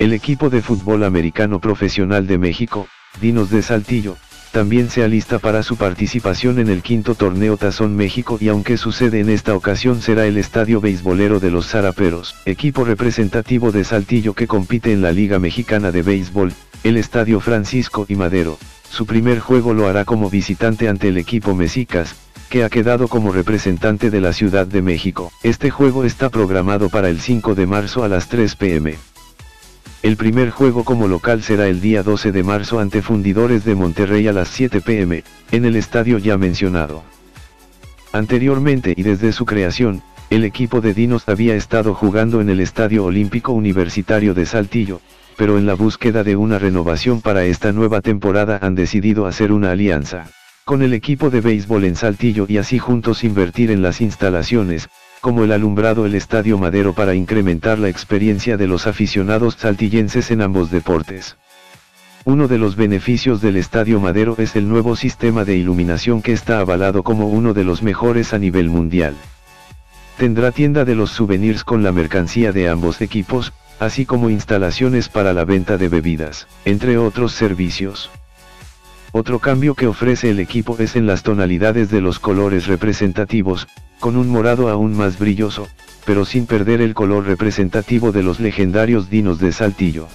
El equipo de fútbol americano profesional de México, Dinos de Saltillo, también se alista para su participación en el quinto torneo Tazón México y aunque su sede en esta ocasión será el Estadio Beisbolero de los Zaraperos, equipo representativo de Saltillo que compite en la Liga Mexicana de Béisbol, el Estadio Francisco y Madero, su primer juego lo hará como visitante ante el equipo Mexicas, que ha quedado como representante de la Ciudad de México. Este juego está programado para el 5 de marzo a las 3 pm. El primer juego como local será el día 12 de marzo ante Fundidores de Monterrey a las 7 pm, en el estadio ya mencionado. Anteriormente y desde su creación, el equipo de Dinos había estado jugando en el Estadio Olímpico Universitario de Saltillo, pero en la búsqueda de una renovación para esta nueva temporada han decidido hacer una alianza con el equipo de béisbol en Saltillo y así juntos invertir en las instalaciones, como el alumbrado el Estadio Madero para incrementar la experiencia de los aficionados saltillenses en ambos deportes. Uno de los beneficios del Estadio Madero es el nuevo sistema de iluminación que está avalado como uno de los mejores a nivel mundial. Tendrá tienda de los souvenirs con la mercancía de ambos equipos, así como instalaciones para la venta de bebidas, entre otros servicios. Otro cambio que ofrece el equipo es en las tonalidades de los colores representativos, con un morado aún más brilloso, pero sin perder el color representativo de los legendarios dinos de Saltillo.